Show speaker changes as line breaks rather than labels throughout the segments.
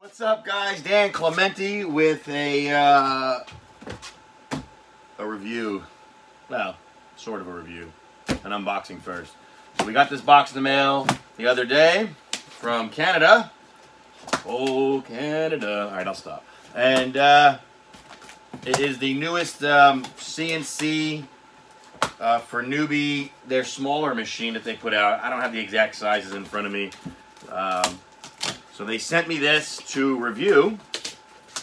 What's up, guys? Dan Clementi with a uh, a review. Well, sort of a review. An unboxing first. So we got this box in the mail the other day from Canada. Oh, Canada. All right, I'll stop. And uh, it is the newest um, CNC uh, for newbie, their smaller machine that they put out. I don't have the exact sizes in front of me. Um, so they sent me this to review,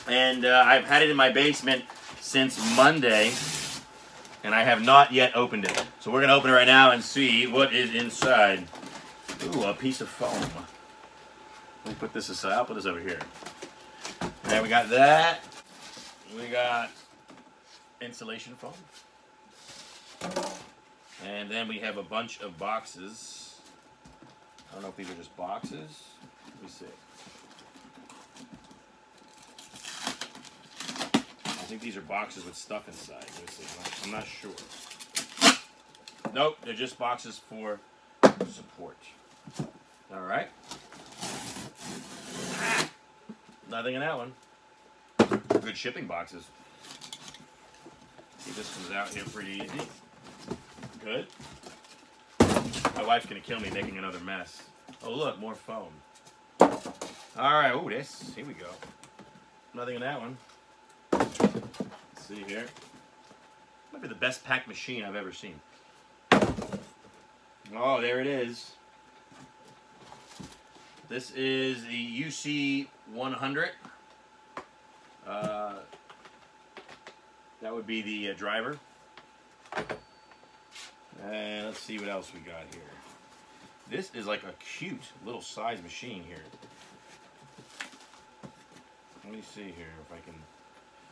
and uh, I've had it in my basement since Monday, and I have not yet opened it. So we're to open it right now and see what is inside. Ooh, a piece of foam. Let me put this aside. I'll put this over here. And we got that. We got insulation foam. And then we have a bunch of boxes. I don't know if these are just boxes. Me see. I think these are boxes with stuff inside. I'm not sure. Nope, they're just boxes for support. All right. Nothing in that one. Good shipping boxes. See, this comes out here pretty easy. Good. My wife's gonna kill me making another mess. Oh look, more foam. All right, oh this, here we go. Nothing in that one. Let's see here. Might be the best packed machine I've ever seen. Oh, there it is. This is the UC 100. Uh, that would be the uh, driver. And let's see what else we got here. This is like a cute little size machine here. Let me see here if I can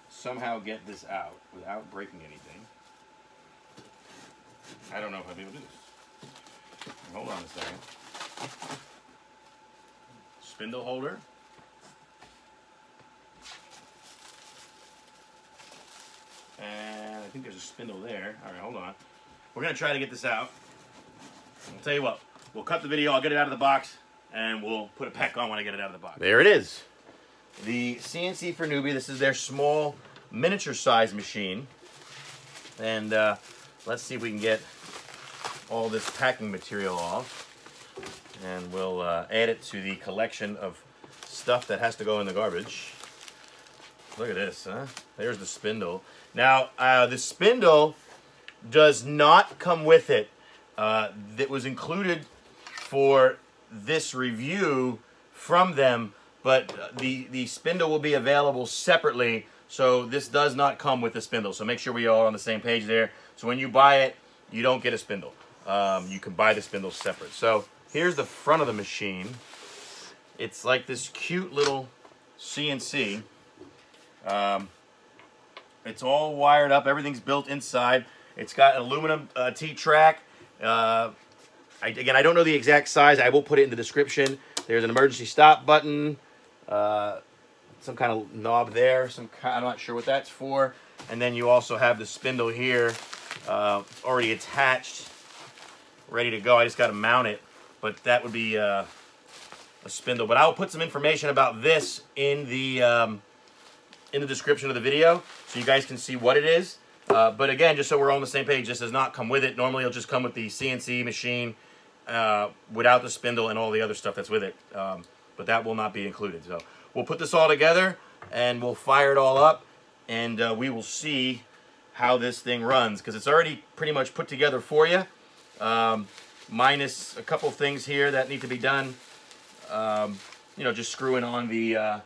somehow get this out without breaking anything. I don't know if I'll be able to do this. Hold on a second. Spindle holder. And I think there's a spindle there. All right, hold on. We're going to try to get this out. I'll tell you what, we'll cut the video, I'll get it out of the box, and we'll put it back on when I get it out of the box. There it is. The CNC for Newbie, this is their small miniature size machine. And uh, let's see if we can get all this packing material off. And we'll uh, add it to the collection of stuff that has to go in the garbage. Look at this, huh? There's the spindle. Now, uh, the spindle does not come with it. Uh, that was included for this review from them, but the, the spindle will be available separately. So this does not come with the spindle. So make sure we are on the same page there. So when you buy it, you don't get a spindle. Um, you can buy the spindle separate. So here's the front of the machine. It's like this cute little CNC. Um, it's all wired up. Everything's built inside. It's got an aluminum uh, T-track. Uh, again, I don't know the exact size. I will put it in the description. There's an emergency stop button. Uh, some kind of knob there. Some kind, I'm not sure what that's for. And then you also have the spindle here uh, already attached, ready to go. I just got to mount it. But that would be uh, a spindle. But I will put some information about this in the um, in the description of the video so you guys can see what it is. Uh, but again, just so we're on the same page, this does not come with it. Normally, it'll just come with the CNC machine uh, without the spindle and all the other stuff that's with it. Um, but that will not be included. So we'll put this all together and we'll fire it all up and uh, we will see how this thing runs because it's already pretty much put together for you. Um, minus a couple things here that need to be done. Um, you know, just screwing on the uh,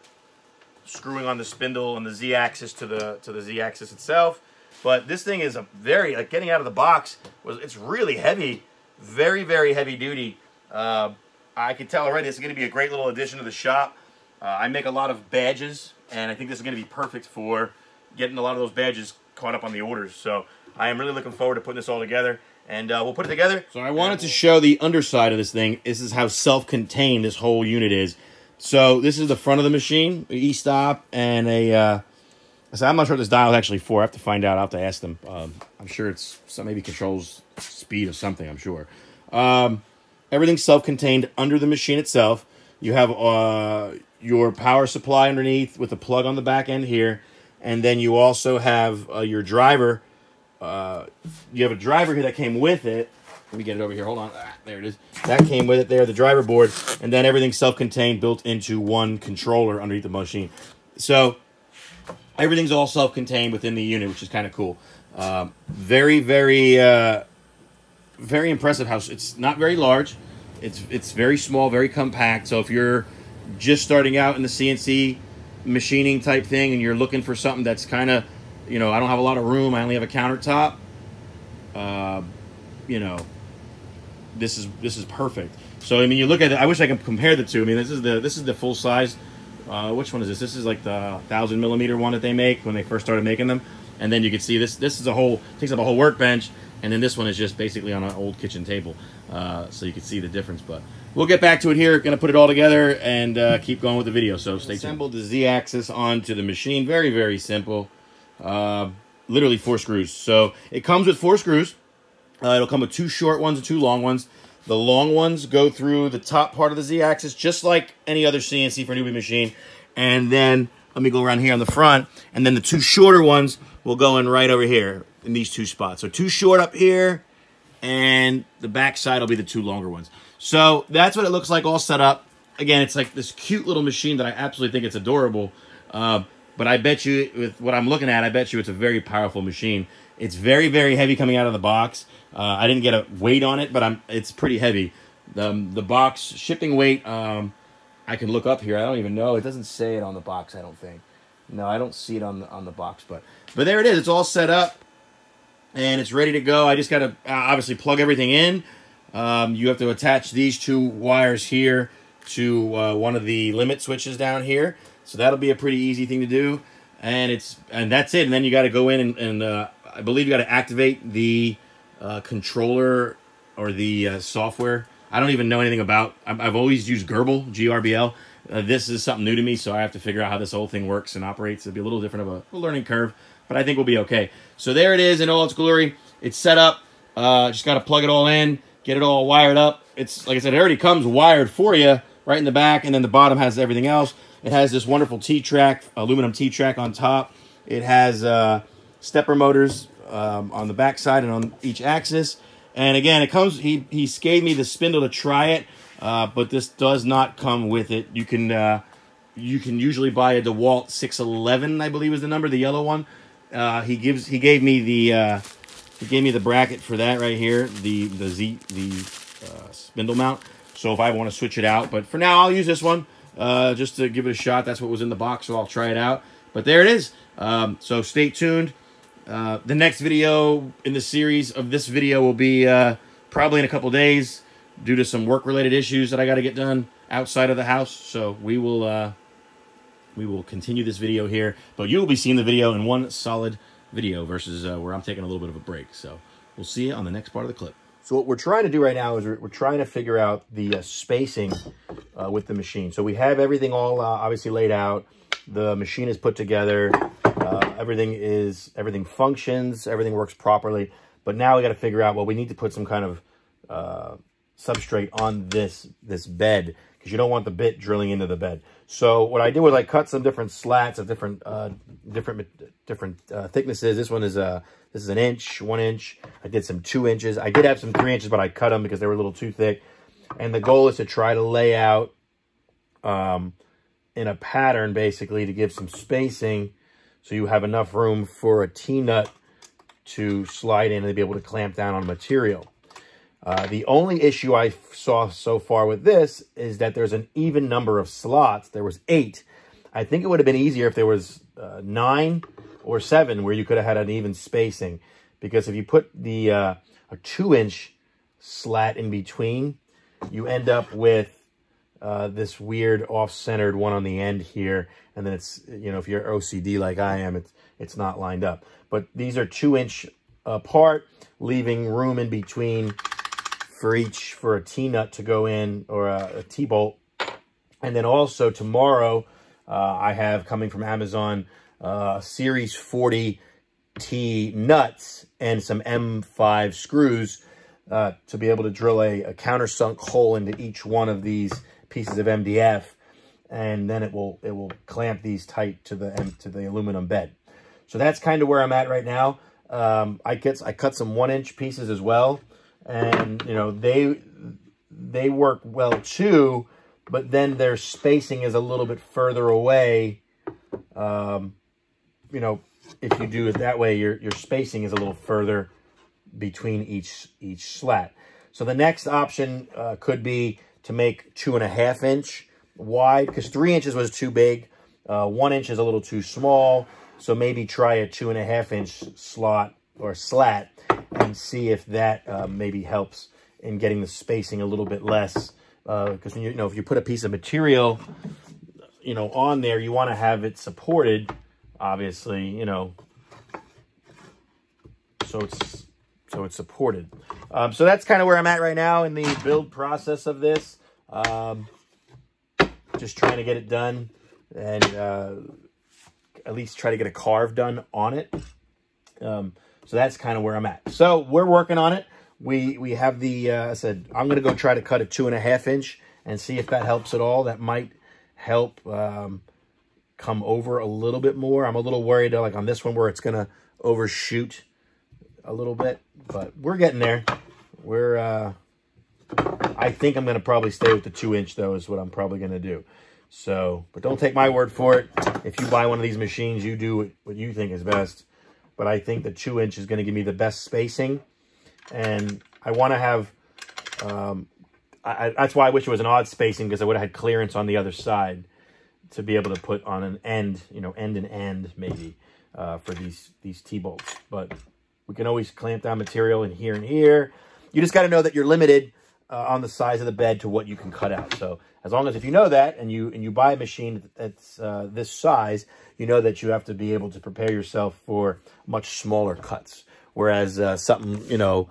screwing on the spindle and the z-axis to the to the z-axis itself. But this thing is a very like getting out of the box was it's really heavy, very very heavy duty. Uh, I can tell already this is going to be a great little addition to the shop. Uh, I make a lot of badges, and I think this is going to be perfect for getting a lot of those badges caught up on the orders. So I am really looking forward to putting this all together, and uh, we'll put it together. So I wanted to show the underside of this thing. This is how self-contained this whole unit is. So this is the front of the machine, the e-stop, and a. Uh, so I'm not sure what this dial is actually for. I have to find out. I have to ask them. Um, I'm sure it's some maybe controls speed or something. I'm sure. Um, everything's self-contained under the machine itself. You have uh, your power supply underneath with a plug on the back end here. And then you also have uh, your driver. Uh, you have a driver here that came with it. Let me get it over here. Hold on. Ah, there it is. That came with it there, the driver board. And then everything's self-contained, built into one controller underneath the machine. So everything's all self-contained within the unit, which is kind of cool. Um, very, very, uh, very impressive house. It's not very large. It's it's very small, very compact. So if you're just starting out in the CNC machining type thing and you're looking for something that's kind of, you know, I don't have a lot of room. I only have a countertop. Uh, you know, this is this is perfect. So I mean, you look at it. I wish I could compare the two. I mean, this is the this is the full size. Uh, which one is this? This is like the thousand millimeter one that they make when they first started making them. And then you can see this. This is a whole takes up a whole workbench, and then this one is just basically on an old kitchen table. Uh, so you can see the difference. But we'll get back to it here. Going to put it all together and uh, keep going with the video. So stay tuned. Assembled the Z-axis onto the machine. Very very simple. Uh, literally four screws. So it comes with four screws. Uh, it'll come with two short ones and two long ones. The long ones go through the top part of the Z-axis, just like any other CNC for newbie machine. And then, let me go around here on the front. And then the two shorter ones will go in right over here in these two spots. So two short up here, and the back side will be the two longer ones. So that's what it looks like all set up. Again, it's like this cute little machine that I absolutely think it's adorable. Uh, but I bet you, with what I'm looking at, I bet you it's a very powerful machine. It's very, very heavy coming out of the box. Uh, I didn't get a weight on it, but I'm it's pretty heavy. The, um, the box shipping weight, um, I can look up here. I don't even know. It doesn't say it on the box, I don't think. No, I don't see it on the, on the box, but but there it is. It's all set up, and it's ready to go. I just got to uh, obviously plug everything in. Um, you have to attach these two wires here to uh, one of the limit switches down here. So that'll be a pretty easy thing to do. And it's and that's it. And then you got to go in and, and uh, I believe you got to activate the uh, controller or the uh, software. I don't even know anything about. I've, I've always used Gerbil, GRBL. Uh, this is something new to me, so I have to figure out how this whole thing works and operates. It'll be a little different of a, a learning curve, but I think we'll be okay. So there it is in all its glory. It's set up. Uh, just got to plug it all in, get it all wired up. It's like I said, it already comes wired for you right in the back, and then the bottom has everything else. It has this wonderful T-track, aluminum T-track on top. It has uh, stepper motors um, on the back side and on each axis. And again, it comes. He he gave me the spindle to try it, uh, but this does not come with it. You can uh, you can usually buy a DeWalt 611, I believe is the number, the yellow one. Uh, he gives he gave me the uh, he gave me the bracket for that right here, the the Z the uh, spindle mount. So if I want to switch it out, but for now I'll use this one uh, just to give it a shot. That's what was in the box, so I'll try it out. But there it is. Um, so stay tuned. Uh, the next video in the series of this video will be uh, probably in a couple days due to some work-related issues that I got to get done outside of the house. So we will we will continue this video here, but you will be seeing the video in one solid video versus uh, where I'm taking a little bit of a break. So we'll see you on the next part of the clip. So what we're trying to do right now is we're, trying to figure out the uh, spacing uh, with the machine. So we have everything all obviously laid out. The machine is put together. Uh, everything is everything functions. Everything works properly. But now we got to figure out. Well, we need to put some kind of uh, substrate on this this bed because you don't want the bit drilling into the bed. So what I did was I cut some different slats of different uh, different different uh, thicknesses. This one is a uh, this is an inch, one inch. I did some two inches. I did have some three inches, but I cut them because they were a little too thick. And the goal is to try to lay out um, in a pattern basically to give some spacing so you have enough room for a T-nut to slide in and be able to clamp down on material. Uh, the only issue I saw so far with this is that there's an even number of slots. There was eight. I think it would have been easier if there was uh, nine or seven where you could have had an even spacing. Because if you put the uh, a two-inch slat in between, you end up with uh, this weird off-centered one on the end here. And then it's, you know, if you're OCD like I am, it's, it's not lined up. But these are two inch apart, leaving room in between for each, for a T-nut to go in or a a T-bolt. And then also tomorrow, uh, I have coming from Amazon, uh, Series 40 T nuts and some M5 screws uh, to be able to drill a, a countersunk hole into each one of these pieces of MDF and then it will it will clamp these tight to the to the aluminum bed. So that's kind of where I'm at right now. Um, I get I cut some one inch pieces as well, and you know they they work well too, but then their spacing is a little bit further away. Um, you know, if you do it that way, your your spacing is a little further between each each slat. So the next option uh, could be to make two and a half inch wide because three inches was too big. Uh, one inch is a little too small. So maybe try a two and a half inch slot or slat and see if that uh, maybe helps in getting the spacing a little bit less. Because uh, you, know, if you put a piece of material, you know, on there, you want to have it supported, obviously, you know, so it's so it's supported. Um, so that's kind of where I'm at right now in the build process of this. Um, just trying to get it done and uh, at least try to get a carve done on it. Um, so that's kind of where I'm at. So we're working on it. We we have the, uh, I said, I'm going to go try to cut a two and a half inch and see if that helps at all. That might help um, come over a little bit more. I'm a little worried like on this one where it's going to overshoot a little bit, but we're getting there. We're, uh, I think I'm going to probably stay with the two inch though is what I'm probably going to do. So, but don't take my word for it. If you buy one of these machines, you do what you think is best. But I think the two inch is going to give me the best spacing. And I want to have, um, I, that's why I wish it was an odd spacing because I would have had clearance on the other side to be able to put on an end, you know, end and end maybe uh, for these, these T-bolts. But we can always clamp down material in here and here. You just got to know that you're limited uh, on the size of the bed to what you can cut out. So as long as if you know that and you and you buy a machine that's uh, this size, you know that you have to be able to prepare yourself for much smaller cuts. Whereas uh, something you know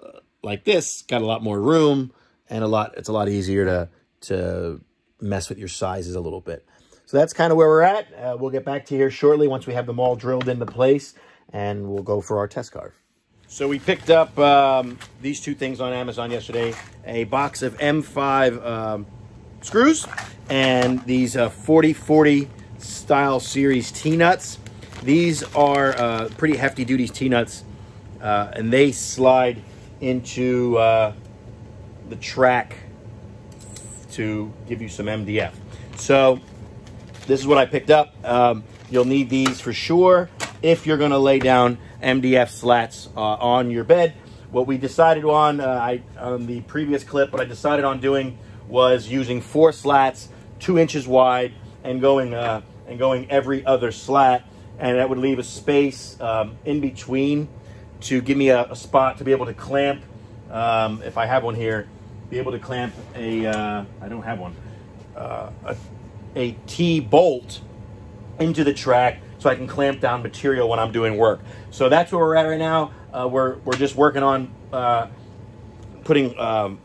uh, like this got a lot more room and a lot it's a lot easier to to mess with your sizes a little bit. So that's kind of where we're at. Uh, we'll get back to you here shortly once we have them all drilled into place and we'll go for our test carve. So we picked up um, these two things on Amazon yesterday, a box of M5 um, screws and these uh, 4040 style series T-nuts. These are uh, pretty hefty duty T-nuts uh, and they slide into uh, the track to give you some MDF. So this is what I picked up. Um, you'll need these for sure if you're gonna lay down MDF slats uh, on your bed. What we decided on, uh, I, on the previous clip, what I decided on doing was using four slats, two inches wide, and going uh, and going every other slat, and that would leave a space um, in between to give me a, a, spot to be able to clamp. Um, if I have one here, be able to clamp a. Uh, I don't have one. Uh, a, a T bolt into the track so I can clamp down material when I'm doing work. So that's where we're at right now. Uh, we're, we're just working on uh, putting um,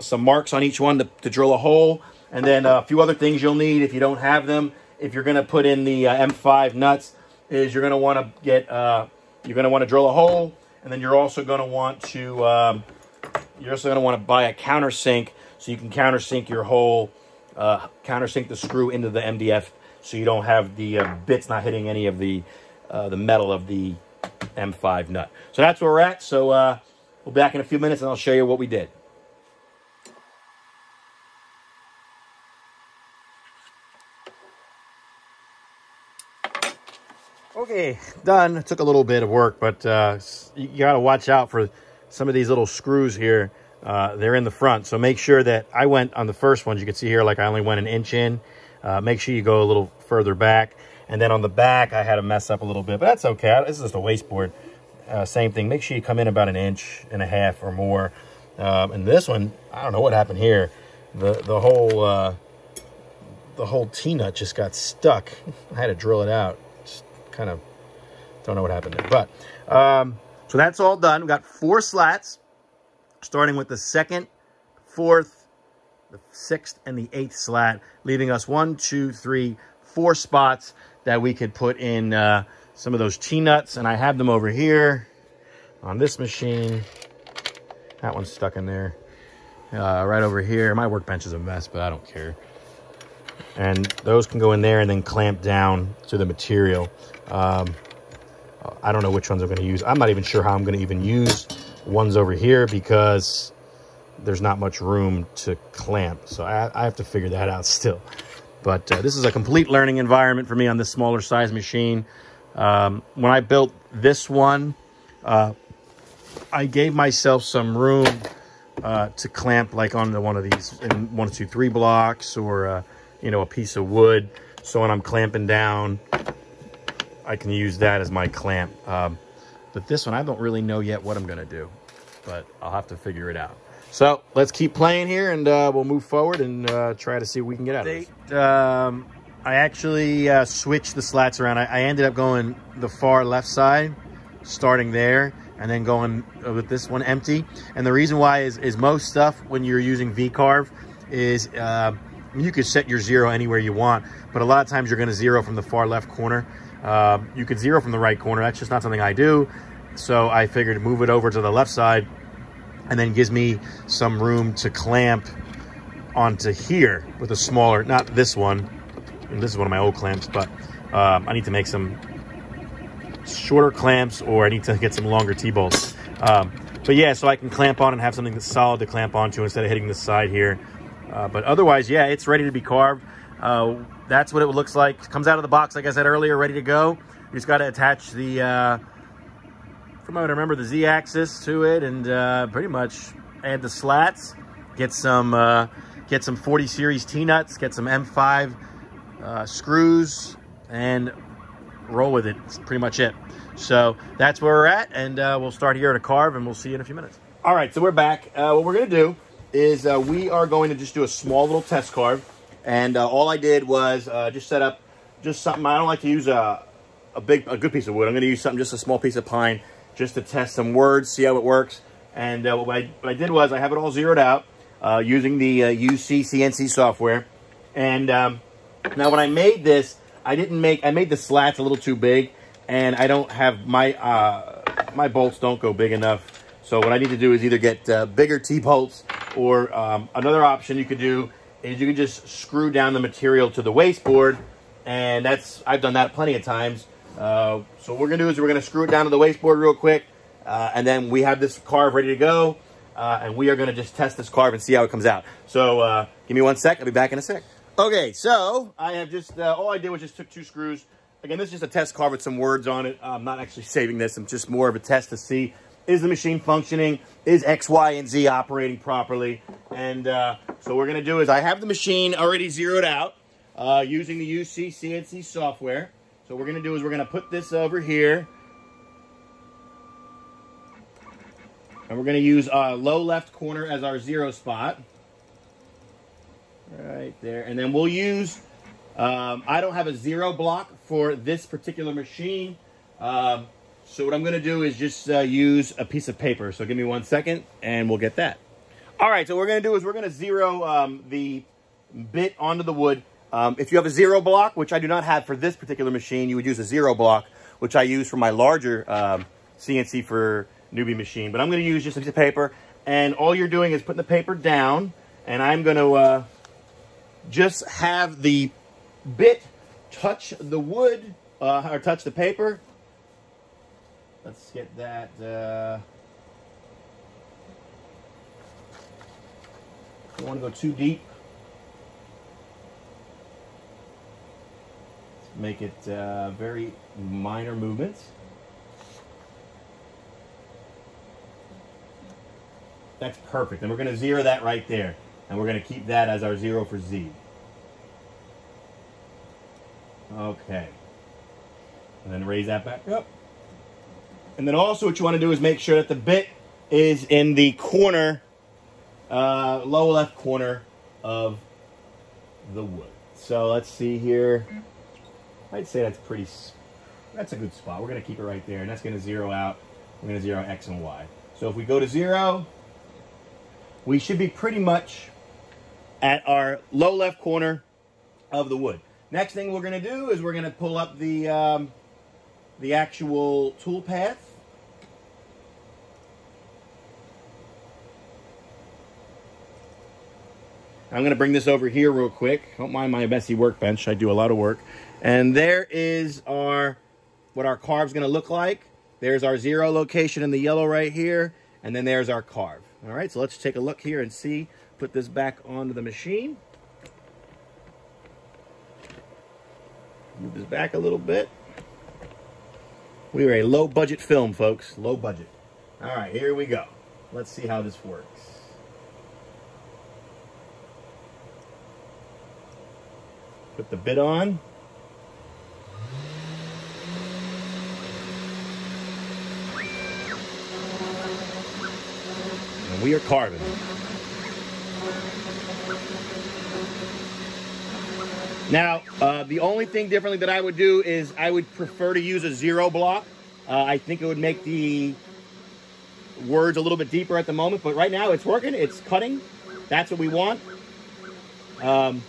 some marks on each one to, to, drill a hole. And then a few other things you'll need if you don't have them. If you're going to put in the uh, M5 nuts, is you're going to want to get, uh, you're going to want to drill a hole. And then you're also going to want to, um, you're also going to want to buy a countersink so you can countersink your hole, uh, countersink the screw into the MDF so you don't have the uh, bits not hitting any of the uh, the metal of the M5 nut. So that's where we're at. So uh, we'll be back in a few minutes and I'll show you what we did. Okay, done. It took a little bit of work, but uh, you got to watch out for some of these little screws here. Uh, they're in the front, so make sure that I went on the first ones. You can see here, like I only went an inch in uh, make sure you go a little further back. And then on the back, I had to mess up a little bit, but that's okay. This is just a wasteboard. Uh, same thing. Make sure you come in about an inch and a half or more. Um, and this one, I don't know what happened here. The the whole uh, the whole T-nut just got stuck. I had to drill it out. Just kind of don't know what happened there. But um, so that's all done. We got four slats, starting with the second, fourth, the sixth and the eighth slat, leaving us one, two, three, four spots that we could put in uh, some of those T-nuts. And I have them over here on this machine. That one's stuck in there. Uh, right over here. My workbench is a mess, but I don't care. and those can go in there and then clamp down to the material. Um, I don't know which ones I'm going to use. I'm not even sure how I'm going to even use ones over here because there's not much room to clamp. So I, I have to figure that out still. But uh, this is a complete learning environment for me on this smaller size machine. Um, when I built this one, uh, I gave myself some room uh, to clamp like on the, one of these in one, two, three blocks or, uh, you know, a piece of wood. So when I'm clamping down, I can use that as my clamp. Um, but this one, I don't really know yet what I'm going to do, but I'll have to figure it out. So let's keep playing here and uh, we'll move forward and uh, try to see what we can get out of it. Um, I actually uh, switched the slats around. I, I, ended up going the far left side, starting there, and then going with this one empty. And the reason why is, is most stuff when you're using V-carve is uh, you could set your zero anywhere you want, but a lot of times you're going to zero from the far left corner. Uh, you could zero from the right corner. That's just not something I do. So I figured move it over to the left side and then gives me some room to clamp onto here with a smaller, not this one, this is one of my old clamps, but um, I need to make some shorter clamps or I need to get some longer T-bolts. Um, but yeah, so I can clamp on and have something that's solid to clamp onto instead of hitting the side here. Uh, but otherwise, yeah, it's ready to be carved. Uh, that's what it looks like. Comes out of the box, like I said earlier, ready to go. You just got to attach the uh, I remember, the Z-axis to it and uh, pretty much add the slats, get some uh, get some 40 series T-nuts, get some M5 uh, screws, and roll with it. That's pretty much it. So that's where we're at, and uh, we'll start here at a carve, and we'll see you in a few minutes. All right, so we're back. Uh, what we're going to do is uh, we are going to just do a small little test carve, and all I did was just set up just something. I don't like to use a, a big, a good piece of wood. I'm going to use something, just a small piece of pine, just to test some words, see how it works. And uh, what, I, what, I, did was I have it all zeroed out uh, using the uh, UC CNC software. And um, now when I made this, I didn't make, I made the slats a little too big and I don't have, my, uh, my bolts don't go big enough. So what I need to do is either get uh, bigger T-bolts or um, another option you could do is you can just screw down the material to the wasteboard. And that's, I've done that plenty of times. Uh, so what we're going to do is we're going to screw it down to the wasteboard real quick. Uh, and then we have this carve ready to go. Uh, and we are going to just test this carve and see how it comes out. So uh, give me one sec. I'll be back in a sec. Okay, so I have just, uh, all I did was just took two screws. Again, this is just a test carve with some words on it. I'm not actually saving this. I'm just more of a test to see, is the machine functioning? Is X, Y, and Z operating properly? And uh, so what we're going to do is I have the machine already zeroed out using the UC CNC software. So we're to do is we're to put this over here. And we're to use uh, low left corner as our zero spot. Right there. And then we'll use, um, I don't have a zero block for this particular machine. Um, so what I'm to do is just uh, use a piece of paper. So give me one second and we'll get that. All right, so what we're to do is we're to zero um, the bit onto the wood. Um, if you have a zero block, which I do not have for this particular machine, you would use a zero block, which I use for my larger um, CNC for newbie machine. But I'm going to use just a piece of paper, and all you're doing is putting the paper down, and I'm going to uh, just have the bit touch the wood, uh, or touch the paper. Let's get that... Uh, don't want to go too deep. Make it uh, very minor movements. That's perfect. And we're going to zero that right there. And we're going to keep that as our zero for Z. Okay. And then raise that back up. And then also what you want to do is make sure that the bit is in the corner, uh, lower left corner of the wood. So let's see here. I'd say that's pretty, that's a good spot. We're going to keep it right there, and that's going to zero out. We're to zero X and Y. So if we go to zero, we should be pretty much at our low left corner of the wood. Next thing we're going to do is we're going to pull up the, um, the actual tool path. I'm going to bring this over here real quick. Don't mind my messy workbench. I do a lot of work. And there is our what our carve's going to look like. There's our zero location in the yellow right here. And then there's our carve. All right, so let's take a look here and see. Put this back onto the machine. Move this back a little bit. We are a low budget film, folks. Low budget. All right, here we go. Let's see how this works. Put the bit on. We are carving. Now, uh, the only thing differently that I would do is I would prefer to use a zero block. Uh, I think it would make the words a little bit deeper at the moment, but right now it's working. It's cutting. That's what we want. Um,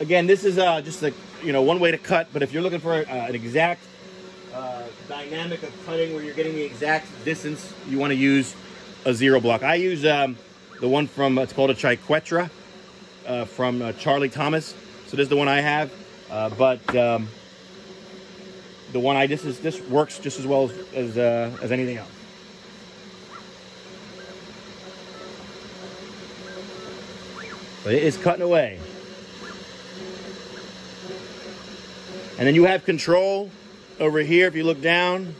again, this is uh, just a you know one way to cut, but if you're looking for uh, an exact uh, dynamic of cutting where you're getting the exact distance, you want to use a zero block. I use um, the one from it's called a Triquetra uh, from uh, Charlie Thomas. So this is the one I have, uh, but um, the one I this is this works just as well as as, uh, as anything else. But it is cutting away. And then you have control over here if you look down.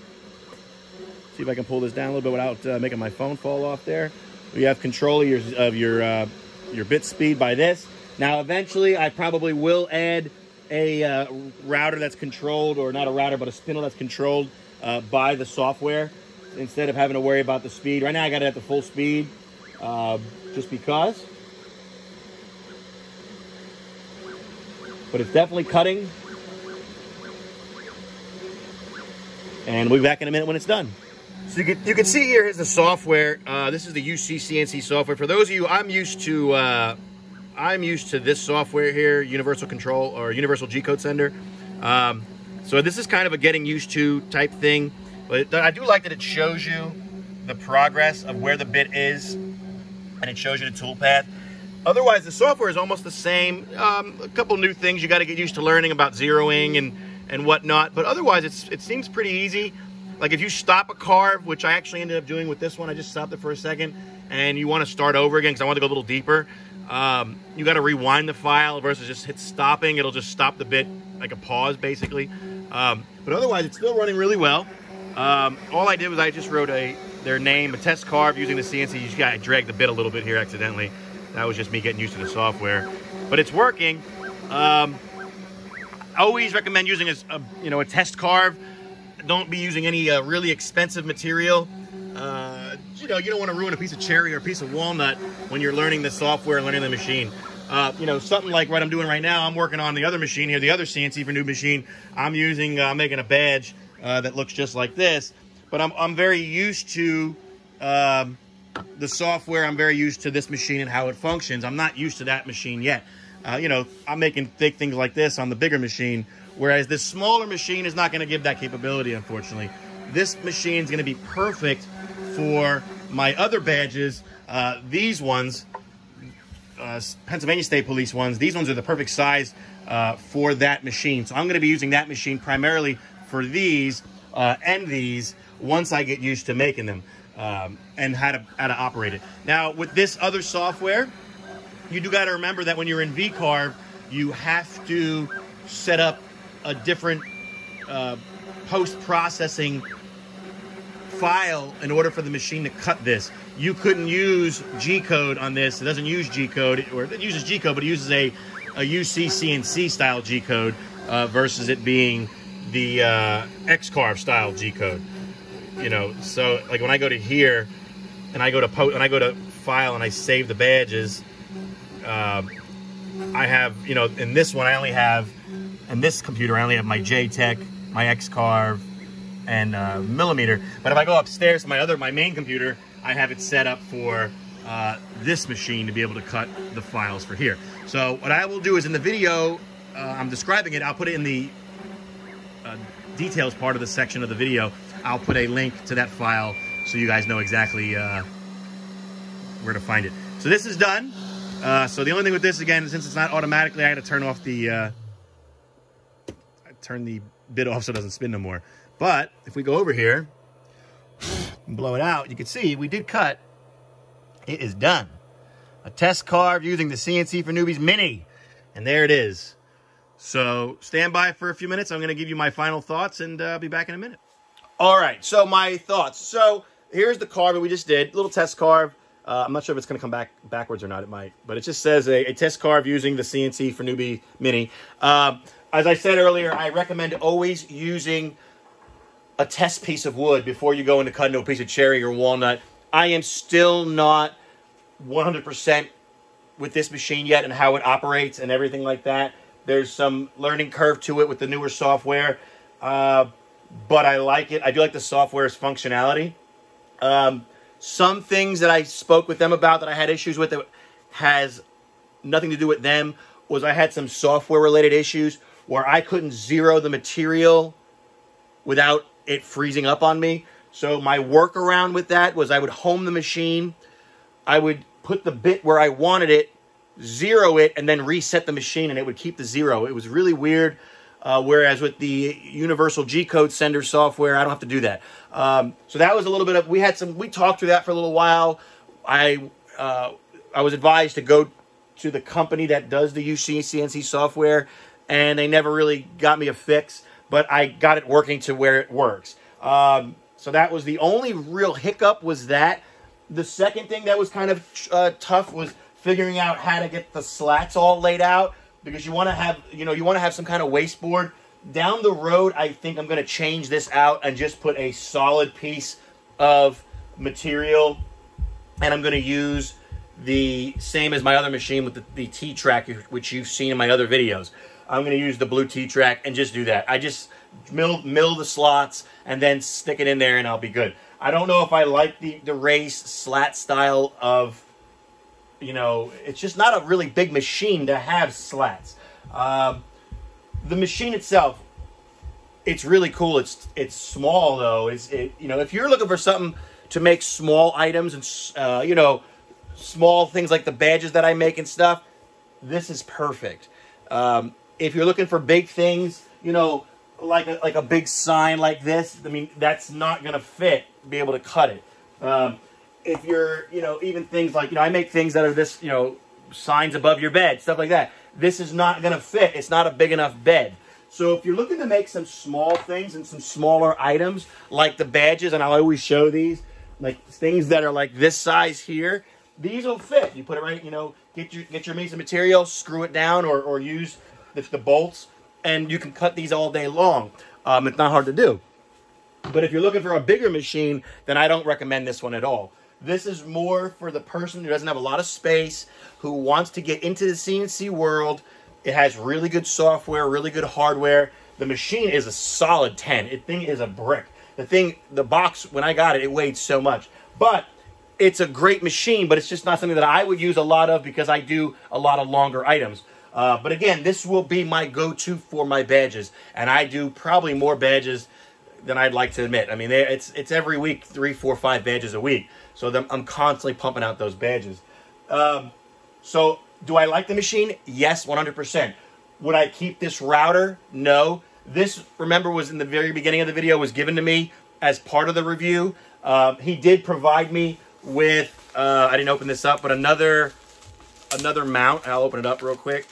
See if I can pull this down a little bit without uh, making my phone fall off there. You have control of your, of your, uh, your bit speed by this. Now, eventually, I probably will add a uh, router that's controlled, or not a router, but a spindle that's controlled uh, by the software instead of having to worry about the speed. Right now, I got it at the full speed uh, just because. But it's definitely cutting. And we'll be back in a minute when it's done. So you can, you can see here is the software. Uh, this is the UC CNC software. For those of you, I'm used to uh, I'm used to this software here, Universal Control or Universal G-Code Sender. Um, so this is kind of a getting used to type thing. But I do like that it shows you the progress of where the bit is and it shows you the toolpath. Otherwise, the software is almost the same. Um, a couple new things you got to get used to learning about zeroing and, and whatnot. But otherwise, it's, it seems pretty easy. Like if you stop a carve, which I actually ended up doing with this one, I just stopped it for a second, and you want to start over again because I want to go a little deeper. Um, you got to rewind the file versus just hit stopping. It'll just stop the bit like a pause, basically. Um, but otherwise, it's still running really well. Um, all I did was I just wrote a their name, a test carve using the CNC. You just got to drag the bit a little bit here accidentally. That was just me getting used to the software, but it's working. Um, always recommend using a, a, you know a test carve. Don't be using any uh, really expensive material. Uh, you know, you don't want to ruin a piece of cherry or a piece of walnut when you're learning the software and learning the machine. Uh, you know, something like what I'm doing right now, I'm working on the other machine here, the other CNC for new machine. I'm using, uh, I'm making a badge uh, that looks just like this, but I'm, I'm very used to um, the software. I'm very used to this machine and how it functions. I'm not used to that machine yet. Uh, you know, I'm making thick things like this on the bigger machine, whereas this smaller machine is not going to give that capability, unfortunately. This machine is going to be perfect for my other badges. Uh, these ones, uh, Pennsylvania State Police ones, these ones are the perfect size uh, for that machine. So I'm going to be using that machine primarily for these uh, and these once I get used to making them um, and how to, how to operate it. Now, with this other software, you do got to remember that when you're in VCarve, you have to set up a different uh, post-processing file in order for the machine to cut this. You couldn't use G code on this. It doesn't use G code, or it uses G code, but it uses a, a UC CNC style G code uh, versus it being the uh, X-Carve style G code. You know, so like when I go to here and I go to post and I go to file and I save the badges, uh, I have you know in this one I only have in this computer I only have my JTech, my X-Carve, and uh, millimeter. But if I go upstairs to my other, my main computer, I have it set up for uh, this machine to be able to cut the files for here. So what I will do is in the video, uh, I'm describing it, I'll put it in the uh, details part of the section of the video. I'll put a link to that file so you guys know exactly uh, where to find it. So this is done. Uh, so the only thing with this, again, since it's not automatically, I had to turn off the, turn the bit off so it doesn't spin no more. But if we go over here and blow it out, you can see we did cut. It is done. A test carve using the CNC for Newbies Mini. And there it is. So stand by for a few minutes. I'm going to give you my final thoughts and uh, be back in a minute. All right, so my thoughts. So here's the carve that we just did, little test carve. Uh, I'm not sure if it's going to come back backwards or not. It might, but it just says a, a test carve using the CNC for Newbie Mini. Uh, as I said earlier, I recommend always using a test piece of wood before you go into cutting a piece of cherry or walnut. I am still not 100% with this machine yet and how it operates and everything like that. There's some learning curve to it with the newer software, uh, but I like it. I do like the software's functionality. Um, some things that I spoke with them about that I had issues with that has nothing to do with them was I had some software related issues where I couldn't zero the material without it freezing up on me. So my workaround with that was I would home the machine, I would put the bit where I wanted it, zero it, and then reset the machine, and it would keep the zero. It was really weird. Uh, whereas with the universal G code sender software, I don't have to do that. Um, so that was a little bit of we had some we talked through that for a little while. I uh, I was advised to go to the company that does the UC CNC software, and they never really got me a fix. But I got it working to where it works. Um, so that was the only real hiccup was that. The second thing that was kind of uh, tough was figuring out how to get the slats all laid out because you want to have you know you want to have some kind of wasteboard down the road i think i'm going to change this out and just put a solid piece of material and i'm going to use the same as my other machine with the, the t-track which you've seen in my other videos i'm going to use the blue t-track and just do that i just mill mill the slots and then stick it in there and i'll be good i don't know if i like the the race slat style of you know, it's just not a really big machine to have slats. Um, the machine itself, it's really cool. It's it's small though. It's it, you know, if you're looking for something to make small items and uh, you know, small things like the badges that I make and stuff, this is perfect. Um, if you're looking for big things, you know, like a, like a big sign like this, I mean, that's not gonna fit. Be able to cut it. Um, if you're, you know, even things like, you know, I make things that are this, you know, signs above your bed, stuff like that. This is not going to fit. It's not a big enough bed. So if you're looking to make some small things and some smaller items, like the badges, and I always show these, like things that are like this size here, these will fit. You put it right, you know, get your get your of material, screw it down, or, or use the, the bolts, and you can cut these all day long. Um, it's not hard to do. But if you're looking for a bigger machine, then I don't recommend this one at all. This is more for the person who doesn't have a lot of space, who wants to get into the CNC world. It has really good software, really good hardware. The machine is a solid 10. The thing is a brick. The thing, the box, when I got it, it weighed so much. But it's a great machine, but it's just not something that I would use a lot of because I do a lot of longer items. Uh, but again, this will be my go-to for my badges. And I do probably more badges than I'd like to admit. I mean, it's, it's every week, three, four, five badges a week. So I'm constantly pumping out those badges. Um, so do I like the machine? Yes, 100%. Would I keep this router? No. This, remember, was in the very beginning of the video, was given to me as part of the review. Uh, he did provide me with, uh, I didn't open this up, but another another mount. I'll open it up real quick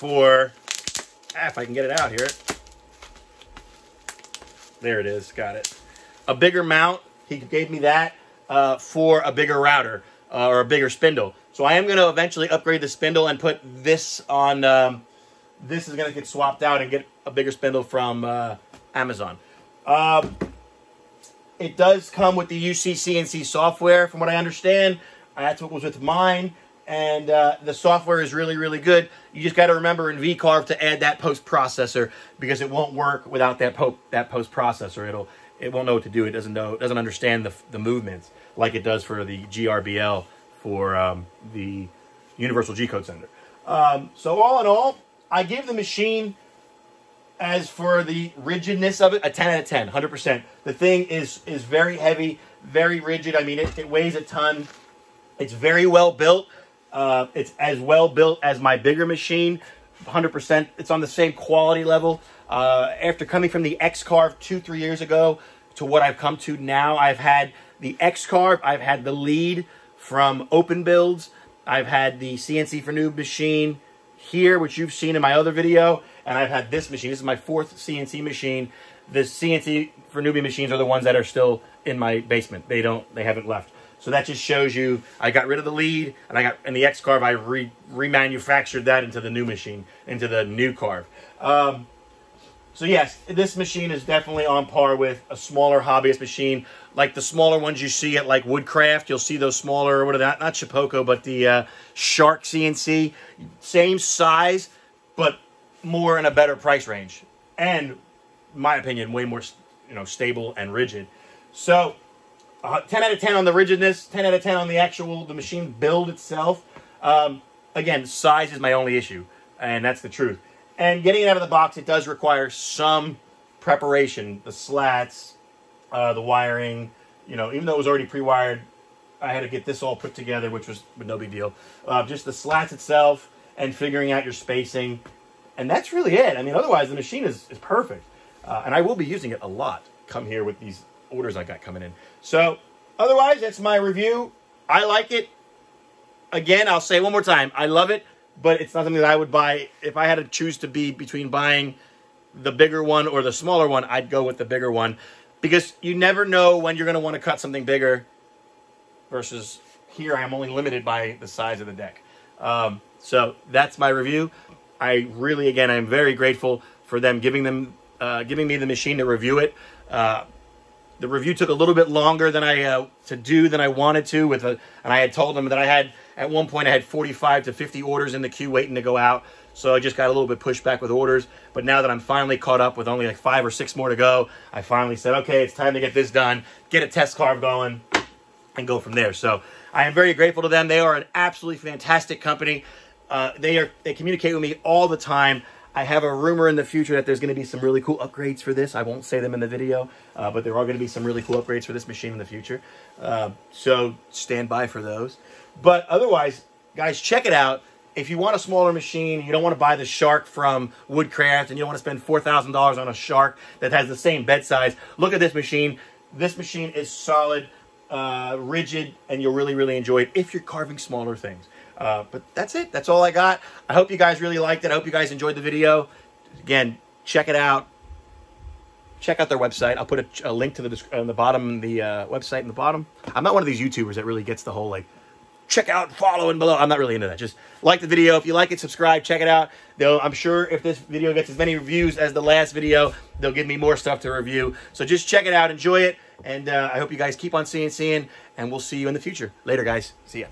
for, ah, if I can get it out here. There it is, got it. A bigger mount, he gave me that uh, for a bigger router uh, or a bigger spindle. So I am going to eventually upgrade the spindle and put this on. Um, this is going to get swapped out and get a bigger spindle from uh, Amazon. Um, it does come with the UC CNC software, from what I understand. That's what was with mine, and uh, the software is really, really good. You just got to remember in VCarve to add that post processor because it won't work without that po that post processor. It'll it won't know what to do. It doesn't know. It doesn't understand the the movements like it does for the GRBL for um, the Universal G-Code Sender. Um, so all in all, I give the machine, as for the rigidness of it, a 10 out of 10, 100%. The thing is is very heavy, very rigid. I mean, it, it weighs a ton. It's very well built. Uh, it's as well built as my bigger machine. 100%. It's on the same quality level. Uh, after coming from the X Carve two, three years ago to what I've come to now, I've had the X Carve, I've had the lead from Open Builds, I've had the CNC for Noob machine here, which you've seen in my other video, and I've had this machine. This is my fourth CNC machine. The CNC for newbie machines are the ones that are still in my basement. They don't, they haven't left. So that just shows you I got rid of the lead and I got in the X carve I re, remanufactured that into the new machine, into the new carve. Um, so yes, this machine is definitely on par with a smaller hobbyist machine, like the smaller ones you see at like Woodcraft. You'll see those smaller, what are that? Not Shapeoko, but the uh, Shark CNC, same size, but more in a better price range, and my opinion, way more you know stable and rigid. So uh, 10 out of 10 on the rigidness, 10 out of 10 on the actual, the machine build itself. Um, again, size is my only issue, and that's the truth. And getting it out of the box, it does require some preparation. The slats, uh, the wiring, you know, even though it was already pre-wired, I had to get this all put together, which was no big deal. Uh, just the slats itself and figuring out your spacing. And that's really it. I mean, otherwise, the machine is, is perfect. Uh, and I will be using it a lot come here with these orders I got coming in. So, otherwise, that's my review. I like it. Again, I'll say one more time. I love it, but it's not something that I would buy. If I had to choose to be between buying the bigger one or the smaller one, I'd go with the bigger one because you never know when you're going to want to cut something bigger versus here I'm only limited by the size of the deck. Um, so that's my review. I really, again, I'm very grateful for them giving them uh, giving me the machine to review it. Uh, the review took a little bit longer than I uh, to do than I wanted to with a, and I had told them that I had at one point I had 45 to 50 orders in the queue waiting to go out. So I just got a little bit pushed back with orders. But now that I'm finally caught up with only like five or six more to go, I finally said, okay, it's time to get this done, get a test carve going, and go from there. So I am very grateful to them. They are an absolutely fantastic company. Uh, they are they communicate with me all the time. I have a rumor in the future that there's going to be some really cool upgrades for this. I won't say them in the video, uh, but there are going to be some really cool upgrades for this machine in the future. Uh, so stand by for those. But otherwise, guys, check it out. If you want a smaller machine, you don't want to buy the Shark from Woodcraft, and you don't want to spend $4,000 on a Shark that has the same bed size, look at this machine. This machine is solid, uh, rigid, and you'll really, really enjoy it if you're carving smaller things. Uh, but that's it. That's all I got. I hope you guys really liked it. I hope you guys enjoyed the video. Again, check it out. Check out their website. I'll put a, a link to the on the bottom, the uh, website in the bottom. I'm not one of these YouTubers that really gets the whole like check out, follow, and below. I'm not really into that. Just like the video. If you like it, subscribe, check it out. They'll, I'm sure if this video gets as many reviews as the last video, they'll give me more stuff to review. So just check it out, enjoy it, and uh, I hope you guys keep on seeing, seeing, and we'll see you in the future. Later, guys. See ya.